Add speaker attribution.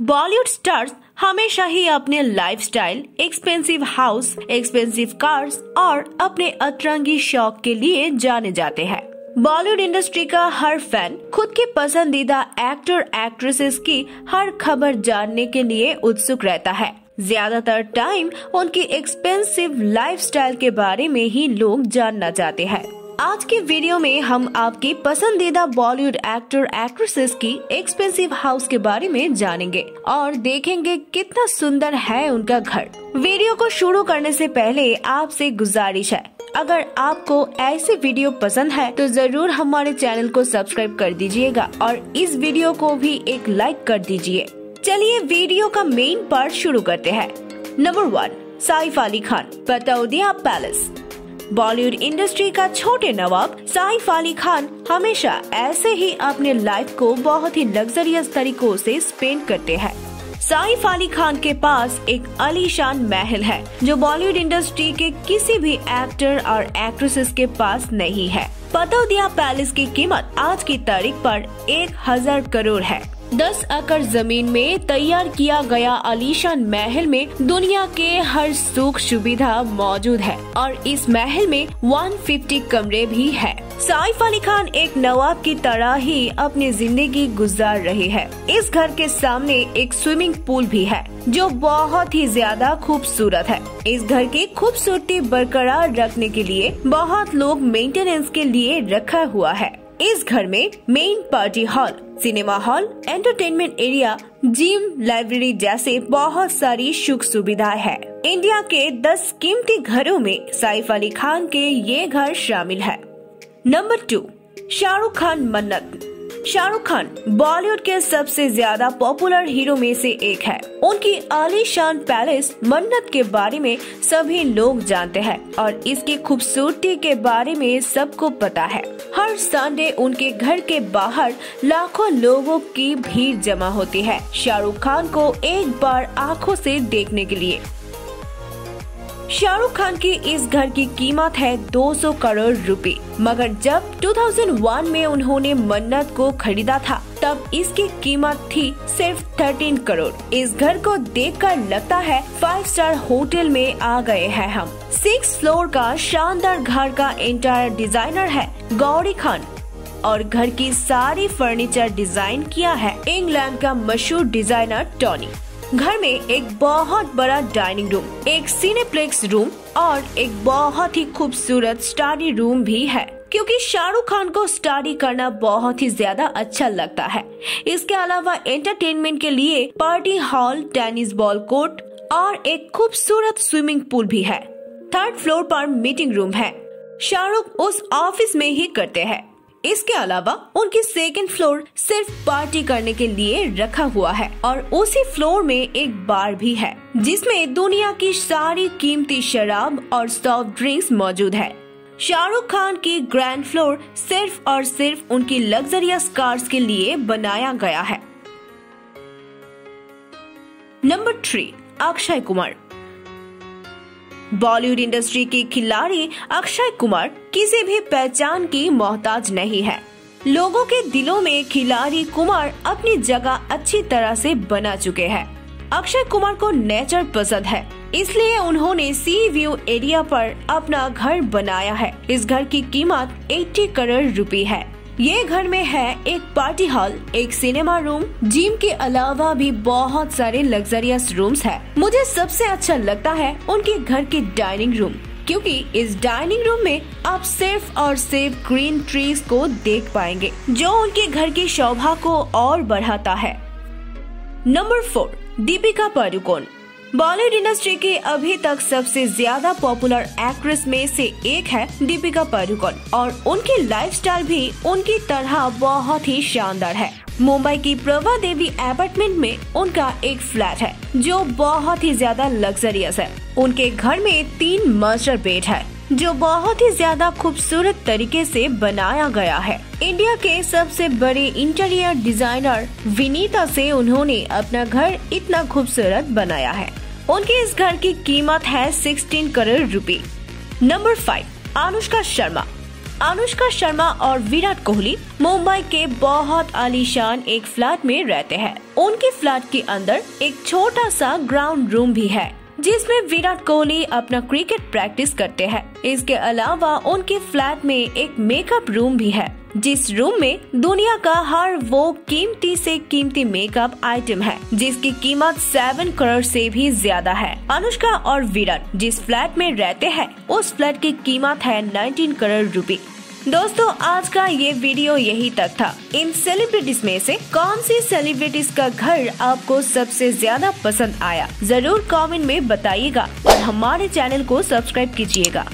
Speaker 1: Bollywood stars हमेशा ही अपने lifestyle, expensive house expensive cars और अपने अतरंगी शौक के लिए जाने जाते हैं। बॉलीवुड इंडस्ट्री का हर फ़ैन खुद के पसंदीदा एक्टर एक्ट्रेसेस की हर खबर जानने के लिए उत्सुक रहता है। ज़्यादातर टाइम उनकी एक्सपेंसिव लाइफस्टाइल के बारे में ही लोग जानना चाहते हैं। आज के वीडियो में हम आपके पसंदीदा बॉलीवुड एक्टर एक्ट्रेसेस की एक्सपेंसिव हाउस के बारे में जानेंगे और देखेंगे कितना सुंदर है उनका घर। वीडियो को शुरू करने से पहले आपसे गुजारिश है, अगर आपको ऐसे वीडियो पसंद है तो ज़रूर हमारे चैनल को सब्सक्राइब कर दीजिएगा और इस वीडियो को भी एक लाइक कर दीजिए। चलिए वीडियो का मेन पार्ट शुरू करते हैं। Number one Saif Ali Khan Pataudi palace Bollywood industry का छोटे नवाब साइफ अली खान हमेशा ऐसे ही अपने लाइफ को बहुत ही लग्जरियस तरीकों से स्पेंड करते हैं। साइफ अली खान के पास एक अलीशान महल है, जो बॉलीवुड इंडस्ट्री के किसी भी एक्टर और एक्ट्रेसेस के पास नहीं है। पतौदिया पैलेस की कीमत आज की तारीख पर एक हज़ार करोड़ है। दस एकड़ ज़मीन में तैयार किया गया आलीशान महल में दुनिया के हर सुख सुविधा मौजूद है और इस महल में 150 कमरे भी है। साइफ अली खान एक नवाब की तरह ही अपनी ज़िंदगी गुजार रहे हैं। इस घर के सामने एक स्विमिंग पूल भी है, जो बहुत ही ज़्यादा खूबसूरत है। इस घर की खूबसूरती बरकरार रखने के लिए बहुत लोग मेंटेनेंस के लिए रखा हुआ है। इस घर में main party hall cinema hall entertainment area gym library जैसे बहुत सारी सुख सुविधाएँ है। इंडिया के 10 कीमती घरों में साइफ अली खान के ये घर शामिल है। नंबर टू शाहरुख खान मन्नत। शाहरुख खान बॉलीवुड के सबसे ज़्यादा पॉपुलर हीरो में से एक है। उनकी आलीशान पैलेस मन्नत के बारे में सभी लोग जानते हैं और इसकी खूबसूरती के बारे में सबको पता है। हर संडे उनके घर के बाहर लाखों लोगों की भीड़ जमा होती है। शाहरुख खान को एक बार आँखों से देखने के लिए। शाहरुख खान की इस घर की कीमत है 200 करोड़ रुपए। मगर जब 2001 में उन्होंने मन्नत को खरीदा था, तब इसकी कीमत थी सिर्फ़ 13 करोड़। इस घर को देखकर लगता है फाइव स्टार होटल में आ गए हैं हम। सिक्स फ्लोर का शानदार घर का इंटायर डिज़ाइनर है गौरी खान। और घर की सारी फर्नीचर डिज़ाइन किया है इंग्लैंड का मशहूर डिज़ाइनर टॉनी घर में एक बहुत बड़ा डाइनिंग रूम एक सिनेप्लेक्स रूम और एक बहुत ही खूबसूरत स्टडी रूम भी है। क्योंकि शाहरुख खान को स्टडी करना बहुत ही ज़्यादा अच्छा लगता है। इसके अलावा एंटरटेनमेंट के लिए party hall tennis ball court और एक खूबसूरत स्विमिंग पूल भी है। थर्ड फ्लोर पर मीटिंग रूम है। शाहरुख उस ऑफ़िस में ही करते हैं। इसके अलावा उनकी सेकेंड फ्लोर सिर्फ़ पार्टी करने के लिए रखा हुआ है और उसी फ्लोर में एक बार भी है, जिसमें दुनिया की सारी कीमती शराब और सॉफ्ट ड्रिंक्स मौजूद है। शाहरुख खान की ग्रैंड फ्लोर सिर्फ़ और सिर्फ़ उनकी लग्जरियस कार्स के लिए बनाया गया है। Number three Akshay Kumar. Bollywood industry के खिलाड़ी अक्षय कुमार किसी भी पहचान की मोहताज नहीं है। लोगों के दिलों में खिलाड़ी कुमार अपनी जगह अच्छी तरह से बना चुके हैं। अक्षय कुमार को नेचर पसंद है, इसलिए उन्होंने सी व्यू एरिया पर अपना घर बनाया है। इस घर की कीमत 80 करोड़ रुपए है। ये घर में है एक पार्टी हॉल, एक सिनेमा रूम, जिम के अलावा भी बहुत सारे लग्जरियस रूम्स है। मुझे सबसे अच्छा लगता है उनके घर के डाइनिंग रूम क्योंकि इस डाइनिंग रूम में आप सिर्फ़ और सिर्फ़ ग्रीन ट्रीज को देख पाएँगे, जो उनके घर की शोभा को और बढ़ाता है। Number four Deepika Padukone. Bollywood industry की अभी तक सबसे ज़्यादा पॉपुलर एक्ट्रेस में से एक है दीपिका पादुकोण। और उनकी लाइफस्टाइल भी उनकी तरह बहुत ही शानदार है। मुंबई की प्रभा देवी अपार्टमेंट में उनका एक फ्लैट है, जो बहुत ही ज़्यादा लग्जरियस है। उनके घर में तीन मास्टर बेड है, जो बहुत ही ज़्यादा खूबसूरत तरीके से बनाया गया है। इंडिया के सबसे बड़े इंटीरियर डिज़ाइनर विनीता से उन्होंने अपना घर इतना खूबसूरत बनाया है। उनके इस घर की कीमत है 16 करोड़ रुपए। Number five Anushka Sharma. Anushka Sharma और विराट कोहली मुंबई के बहुत आलीशान एक फ्लैट में रहते हैं। उनके फ्लैट के अंदर एक छोटा सा ग्राउंड रूम भी है, जिसमें विराट कोहली अपना क्रिकेट प्रैक्टिस करते हैं। इसके अलावा उनके फ्लैट में एक मेकअप रूम भी है। जिस रूम में दुनिया का हर वो कीमती से कीमती मेकअप आइटम है, जिसकी कीमत सेवन करोड़ से भी ज़्यादा है। अनुष्का और विराट जिस फ्लैट में रहते हैं, उस फ्लैट की कीमत है 19 करोड़ रुपए दोस्तों, आज का ये वीडियो यही तक था। इन सेलिब्रिटीज में से कौन सी सेलिब्रिटीज का घर आपको सबसे ज़्यादा पसंद आया? ज़रूर कमेंट में बताइएगा और हमारे चैनल को सब्सक्राइब कीजिएगा।